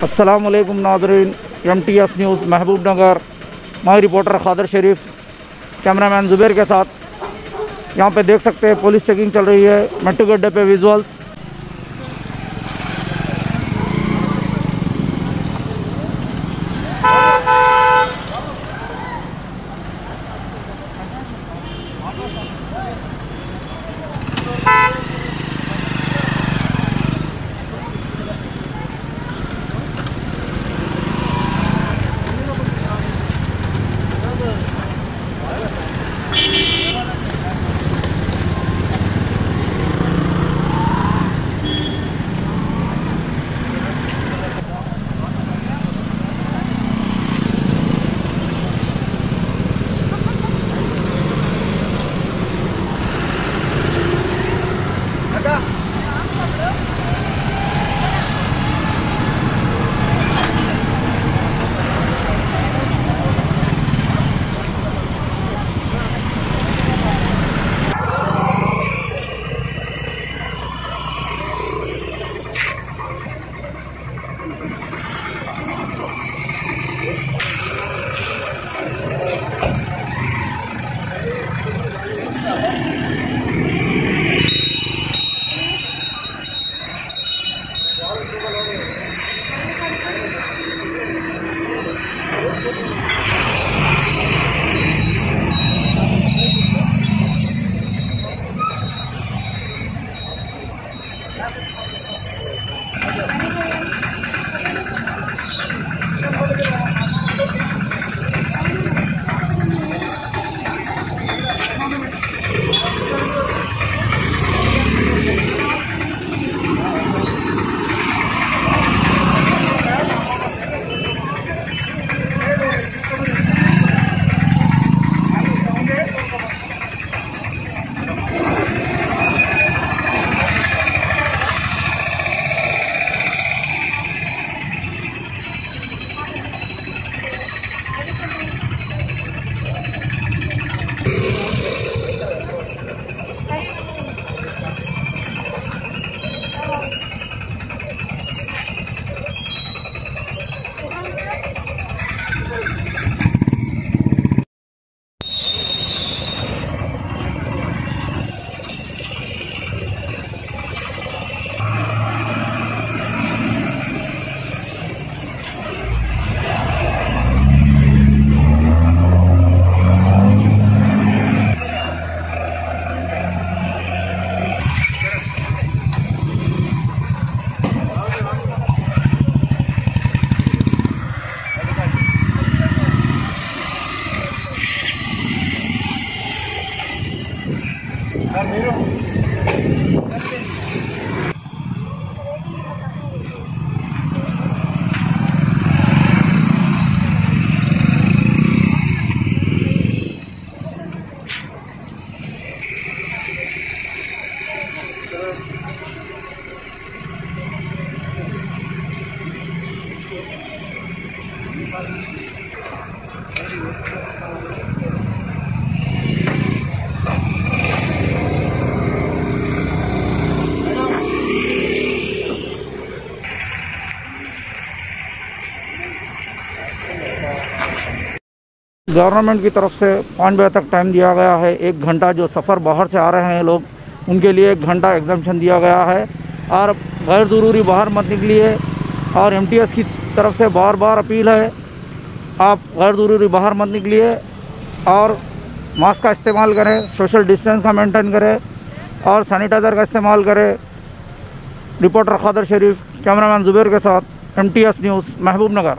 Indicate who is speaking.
Speaker 1: अस्सलाम Nadreen M T S news Mahbub Nagar my reporter Khadar Sharif cameraman Zubair के साथ। यहाँ पे देख सकते हैं पुलिस चेकिंग चल रही है मेट्रो गड्ढे पे विजुअल्स गवर्नमेंट की तरफ़ से पाँच बजे तक टाइम दिया गया है। एक घंटा जो सफ़र बाहर से आ रहे हैं लोग, उनके लिए एक घंटा एग्जामेशन दिया गया है। और गैर ज़रूरी बाहर मत निकलिए। और एमटीएस की तरफ़ से बार बार अपील है, आप गैर ज़रूरी बाहर मत निकलिए। और मास्क का इस्तेमाल करें सोशल डिस्टेंस का मेंटेन करें, और सैनिटाइज़र का इस्तेमाल करें। रिपोर्टर खादर शरीफ, कैमरामैन ज़ुबैर के साथ एमटीएस न्यूज़, महबूब नगर।